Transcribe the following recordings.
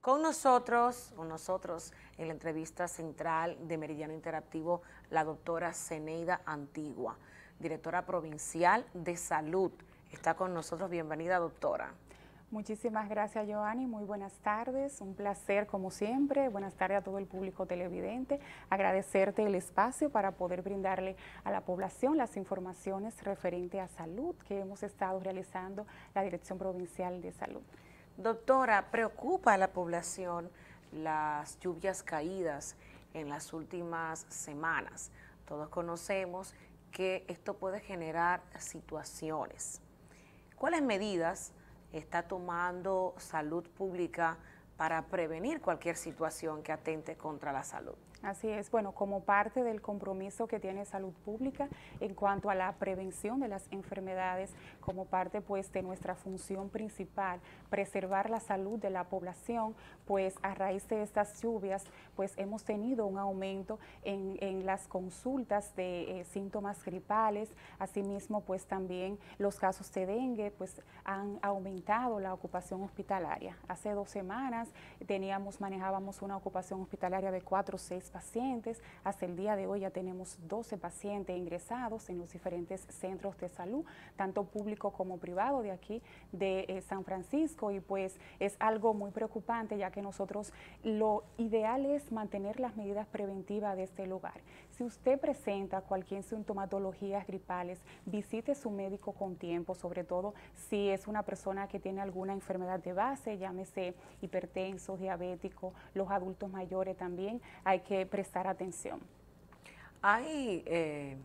Con nosotros, con nosotros en la entrevista central de Meridiano Interactivo, la doctora Ceneida Antigua, directora provincial de salud. Está con nosotros. Bienvenida, doctora. Muchísimas gracias, Joanny. Muy buenas tardes. Un placer, como siempre. Buenas tardes a todo el público televidente. Agradecerte el espacio para poder brindarle a la población las informaciones referentes a salud que hemos estado realizando la Dirección Provincial de Salud. Doctora, ¿preocupa a la población las lluvias caídas en las últimas semanas? Todos conocemos que esto puede generar situaciones. ¿Cuáles medidas está tomando salud pública para prevenir cualquier situación que atente contra la salud? Así es, bueno, como parte del compromiso que tiene salud pública en cuanto a la prevención de las enfermedades, como parte pues de nuestra función principal, preservar la salud de la población, pues a raíz de estas lluvias, pues hemos tenido un aumento en, las consultas de eh, síntomas gripales, asimismo pues también los casos de dengue pues han aumentado la ocupación hospitalaria. Hace dos semanas teníamos, manejábamos una ocupación hospitalaria de cuatro o seis pacientes. Hasta el día de hoy ya tenemos 12 pacientes ingresados en los diferentes centros de salud, tanto público como privado de aquí de eh, San Francisco y pues es algo muy preocupante ya que nosotros lo ideal es mantener las medidas preventivas de este lugar. Si usted presenta cualquier sintomatología gripales, visite su médico con tiempo, sobre todo si es una persona que tiene alguna enfermedad de base, llámese hipertenso, diabético, los adultos mayores también, hay que prestar atención. Hay eh,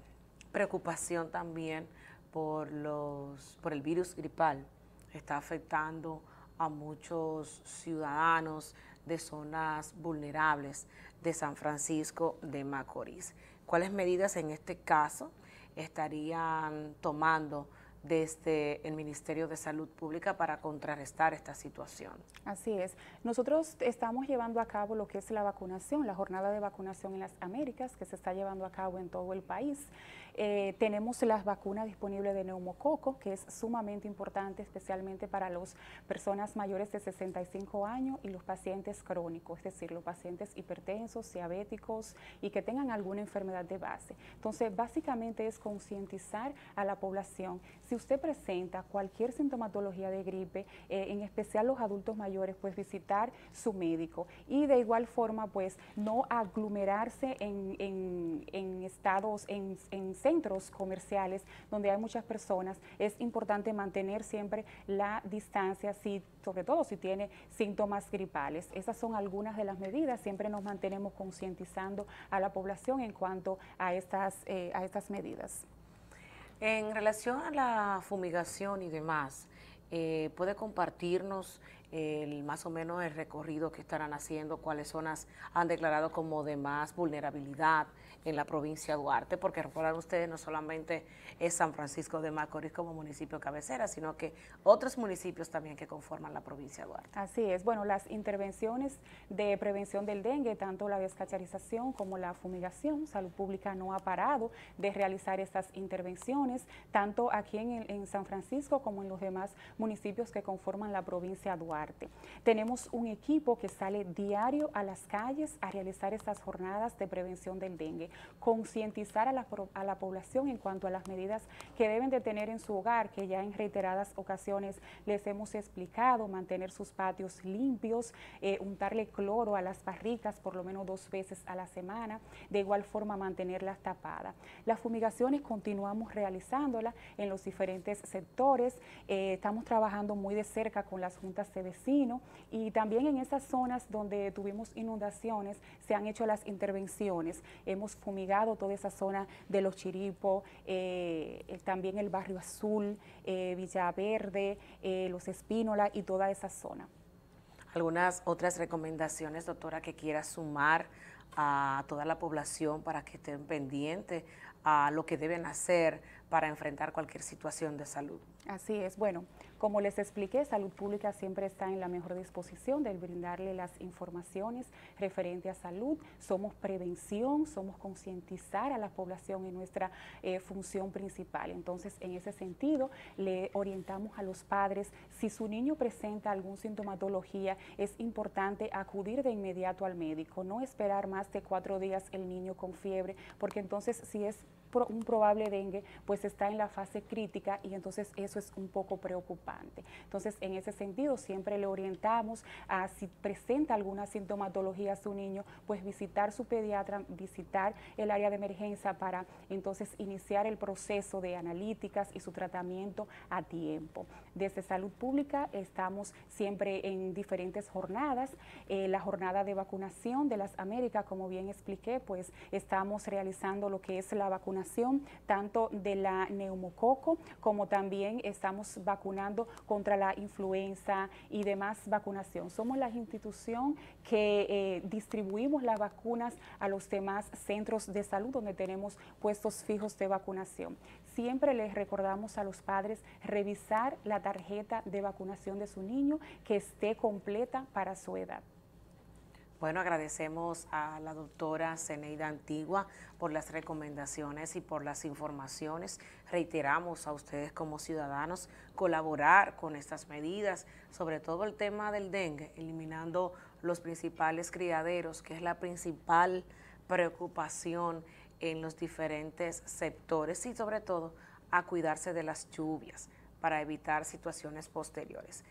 preocupación también por, los, por el virus gripal. Está afectando a muchos ciudadanos de zonas vulnerables de San Francisco de Macorís. ¿Cuáles medidas en este caso estarían tomando desde el Ministerio de Salud Pública para contrarrestar esta situación. Así es. Nosotros estamos llevando a cabo lo que es la vacunación, la jornada de vacunación en las Américas, que se está llevando a cabo en todo el país. Eh, tenemos las vacunas disponibles de neumococo, que es sumamente importante, especialmente para las personas mayores de 65 años y los pacientes crónicos, es decir, los pacientes hipertensos, diabéticos y que tengan alguna enfermedad de base. Entonces, básicamente es concientizar a la población. Si usted presenta cualquier sintomatología de gripe, eh, en especial los adultos mayores, pues visitar su médico y de igual forma, pues no aglomerarse en, en, estados, en, en centros comerciales donde hay muchas personas, es importante mantener siempre la distancia, si, sobre todo si tiene síntomas gripales. Esas son algunas de las medidas, siempre nos mantenemos concientizando a la población en cuanto a estas, eh, a estas medidas. En relación a la fumigación y demás, eh, ¿puede compartirnos el, más o menos el recorrido que estarán haciendo, cuáles zonas han declarado como de más vulnerabilidad en la provincia de Duarte, porque recuerdan ustedes no solamente es San Francisco de Macorís como municipio cabecera, sino que otros municipios también que conforman la provincia de Duarte. Así es, bueno, las intervenciones de prevención del dengue, tanto la descacharización como la fumigación, Salud Pública no ha parado de realizar estas intervenciones, tanto aquí en, en San Francisco como en los demás municipios que conforman la provincia de Duarte. Tenemos un equipo que sale diario a las calles a realizar estas jornadas de prevención del dengue, concientizar a la, a la población en cuanto a las medidas que deben de tener en su hogar, que ya en reiteradas ocasiones les hemos explicado, mantener sus patios limpios, eh, untarle cloro a las barricas por lo menos dos veces a la semana, de igual forma mantenerlas tapadas. Las fumigaciones continuamos realizándolas en los diferentes sectores, eh, estamos trabajando muy de cerca con las juntas de vecino y también en esas zonas donde tuvimos inundaciones se han hecho las intervenciones. Hemos fumigado toda esa zona de los Chiripos, eh, también el Barrio Azul, eh, Villaverde, eh, Los Espínola y toda esa zona. ¿Algunas otras recomendaciones, doctora, que quiera sumar a toda la población para que estén pendientes a lo que deben hacer para enfrentar cualquier situación de salud. Así es. Bueno, como les expliqué, Salud Pública siempre está en la mejor disposición de brindarle las informaciones referentes a salud. Somos prevención, somos concientizar a la población en nuestra eh, función principal. Entonces, en ese sentido, le orientamos a los padres, si su niño presenta algún sintomatología, es importante acudir de inmediato al médico, no esperar más de cuatro días el niño con fiebre, porque entonces si es un probable dengue, pues está en la fase crítica y entonces eso es un poco preocupante. Entonces, en ese sentido, siempre le orientamos a si presenta alguna sintomatología a su niño, pues visitar su pediatra, visitar el área de emergencia para entonces iniciar el proceso de analíticas y su tratamiento a tiempo. Desde Salud Pública estamos siempre en diferentes jornadas. Eh, la jornada de vacunación de las Américas, como bien expliqué, pues estamos realizando lo que es la vacunación tanto de la neumococo como también estamos vacunando contra la influenza y demás vacunación. Somos la institución que eh, distribuimos las vacunas a los demás centros de salud donde tenemos puestos fijos de vacunación. Siempre les recordamos a los padres revisar la tarjeta de vacunación de su niño que esté completa para su edad. Bueno, agradecemos a la doctora Ceneida Antigua por las recomendaciones y por las informaciones. Reiteramos a ustedes como ciudadanos colaborar con estas medidas, sobre todo el tema del dengue, eliminando los principales criaderos, que es la principal preocupación en los diferentes sectores y sobre todo a cuidarse de las lluvias para evitar situaciones posteriores.